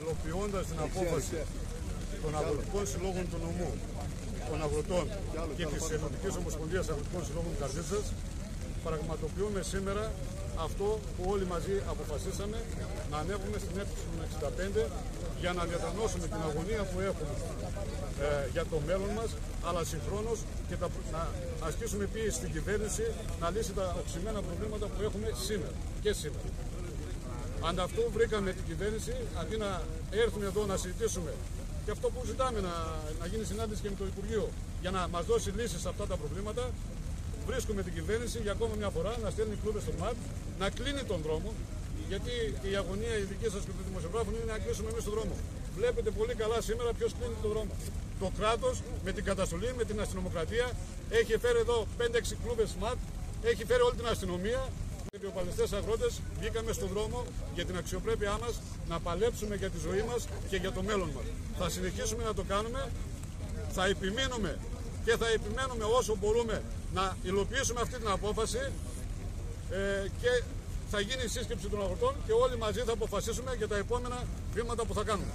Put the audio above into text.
Υλοποιώντας την απόφαση των αγροτικών συλλόγων του νομού, των αγροτών και της Ενωτικής Ομοσπονδίας Αγροτικών Συλλόγων Καρδίτσα, πραγματοποιούμε σήμερα αυτό που όλοι μαζί αποφασίσαμε να ανέβουμε στην αίθουσα του 65 για να διατανώσουμε την αγωνία που έχουμε ε, για το μέλλον μας αλλά συγχρόνως και τα, να ασκήσουμε πίεση στην κυβέρνηση να λύσει τα οξυμένα προβλήματα που έχουμε σήμερα και σήμερα. Ανταυτού βρήκαμε την κυβέρνηση, αντί να έρθουμε εδώ να συζητήσουμε και αυτό που ζητάμε να, να γίνει συνάντηση και με το Υπουργείο για να μας δώσει λύσεις σε αυτά τα προβλήματα, βρίσκουμε την κυβέρνηση για ακόμα μια φορά να στέλνει κλούδες στον ΜΑΤ, να κλείνει τον δρόμο, γιατί η αγωνία η δική σας και του δημοσιογράφου είναι να κλείσουμε εμείς τον δρόμο. Βλέπετε πολύ καλά σήμερα ποιος κλείνει τον δρόμο. Το κράτος με την καταστολή, με την αστυνομοκρατία, έχει φέρει εδώ 5-6 κλούβες ΜΑΤ, έχει φέρει όλη την αστυνομία, οι οπαλιστές αγρότες βγήκαμε στον δρόμο για την αξιοπρέπειά μας να παλέψουμε για τη ζωή μας και για το μέλλον μας. Θα συνεχίσουμε να το κάνουμε, θα επιμείνουμε και θα επιμένουμε όσο μπορούμε να υλοποιήσουμε αυτή την απόφαση ε, και θα γίνει η σύσκεψη των αγροτών και όλοι μαζί θα αποφασίσουμε για τα επόμενα βήματα που θα κάνουμε.